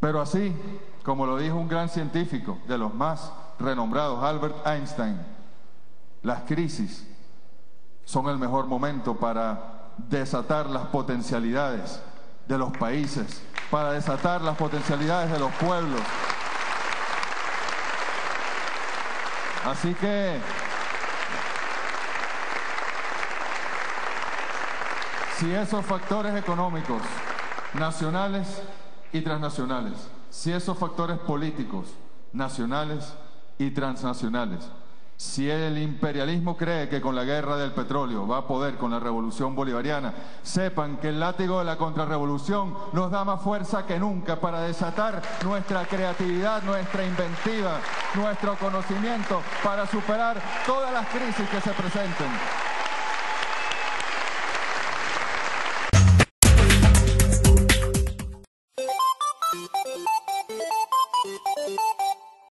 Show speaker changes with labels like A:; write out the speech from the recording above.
A: Pero así, como lo dijo un gran científico de los más renombrados, Albert Einstein, las crisis son el mejor momento para desatar las potencialidades de los países, para desatar las potencialidades de los pueblos. Así que si esos factores económicos nacionales y transnacionales, si esos factores políticos nacionales y transnacionales, si el imperialismo cree que con la guerra del petróleo va a poder con la revolución bolivariana, sepan que el látigo de la contrarrevolución nos da más fuerza que nunca para desatar nuestra creatividad, nuestra inventiva, nuestro conocimiento, para superar todas las crisis que se presenten.